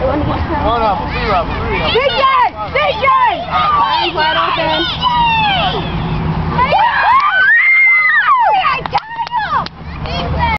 No, no, three up, three up. DJ!